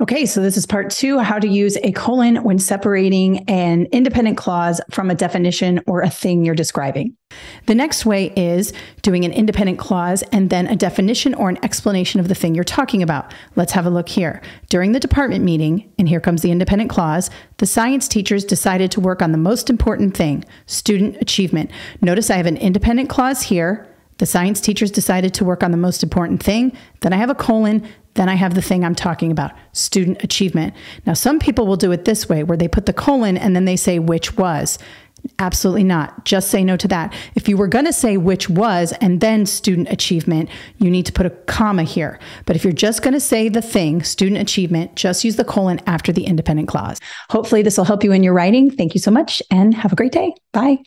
Okay, so this is part two how to use a colon when separating an independent clause from a definition or a thing you're describing. The next way is doing an independent clause and then a definition or an explanation of the thing you're talking about. Let's have a look here. During the department meeting, and here comes the independent clause, the science teachers decided to work on the most important thing student achievement. Notice I have an independent clause here. The science teachers decided to work on the most important thing. Then I have a colon. Then I have the thing I'm talking about student achievement. Now, some people will do it this way where they put the colon and then they say which was. Absolutely not. Just say no to that. If you were going to say which was and then student achievement, you need to put a comma here. But if you're just going to say the thing, student achievement, just use the colon after the independent clause. Hopefully, this will help you in your writing. Thank you so much and have a great day. Bye.